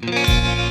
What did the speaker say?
Música